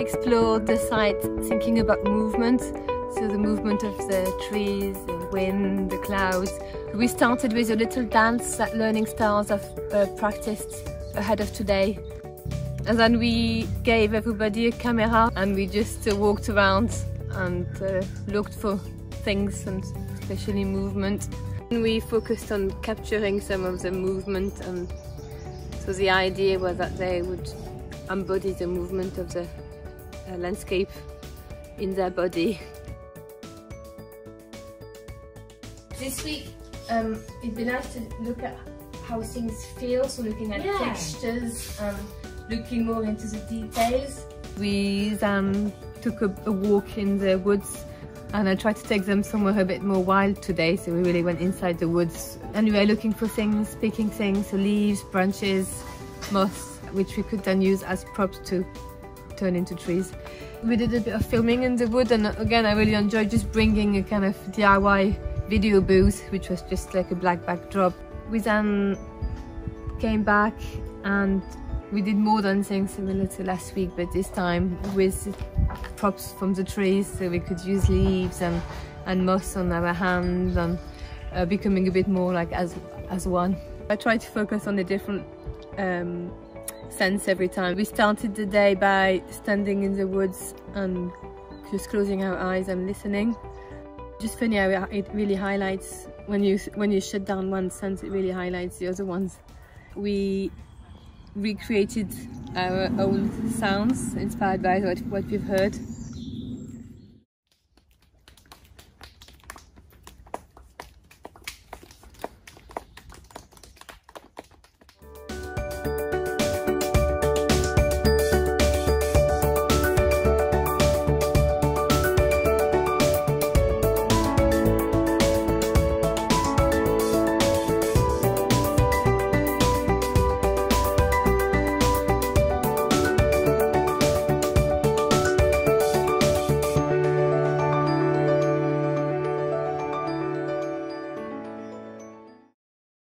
explored the site thinking about movement, so the movement of the trees, the wind, the clouds. We started with a little dance that Learning Stars have uh, practiced ahead of today. And then we gave everybody a camera and we just uh, walked around and uh, looked for things and especially movement. And we focused on capturing some of the movement and so the idea was that they would embody the movement of the uh, landscape in their body. This week um, it'd be nice to look at how things feel, so looking at yeah. textures and looking more into the details. We um, took a, a walk in the woods and I tried to take them somewhere a bit more wild today so we really went inside the woods and we were looking for things, picking things, so leaves, branches, moss which we could then use as props to turn into trees. We did a bit of filming in the wood and again I really enjoyed just bringing a kind of DIY video booth which was just like a black backdrop. We then came back and we did more than things similar to last week but this time with props from the trees so we could use leaves and, and moss on our hands and uh, becoming a bit more like as, as one. I tried to focus on the different um, sense every time. We started the day by standing in the woods and just closing our eyes and listening. Just funny how it really highlights when you when you shut down one sense, it really highlights the other ones. We recreated our old sounds inspired by what, what we've heard